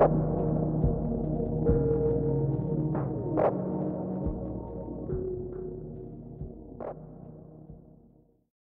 you